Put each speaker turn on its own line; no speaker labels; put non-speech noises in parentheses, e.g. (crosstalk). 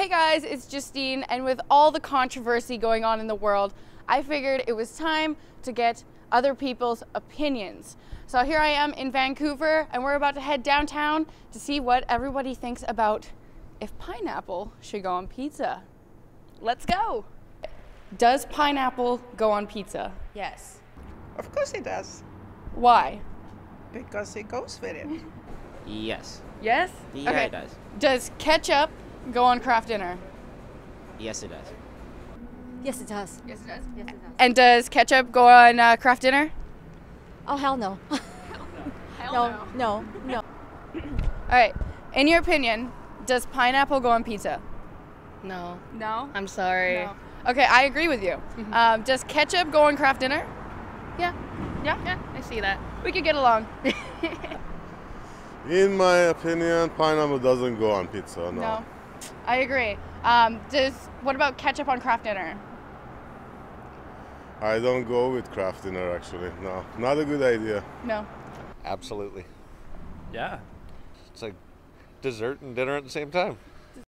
Hey guys, it's Justine, and with all the controversy going on in the world, I figured it was time to get other people's opinions. So here I am in Vancouver, and we're about to head downtown to see what everybody thinks about if pineapple should go on pizza. Let's go! Does pineapple go on pizza?
Yes.
Of course it does,
Why?
because it goes with it. (laughs)
Yes.
Yes?
Yeah,
Okay.
it does.
Does ketchup go on Kraft Dinner?
Yes, it does.
Yes, it does.
Yes, it does.
Yes, it does.
And does ketchup go on uh, Kraft Dinner?
Oh, hell no. (laughs) (laughs) no, no, no.
All right. In your opinion, does pineapple go on pizza?
No,
No.
I'm sorry.
No. Okay, I agree with you. Um, does ketchup go on Kraft Dinner?
Yeah,
Yeah.
yeah, I see that.
We could get along. (laughs)
In my opinion, pineapple doesn't go on pizza. No.
No. I agree. Um, does what about ketchup on Kraft Dinner?
I don't go with Kraft Dinner actually. No, not a good idea.
No.
Absolutely.
Yeah.
It's like dessert and dinner at the same time.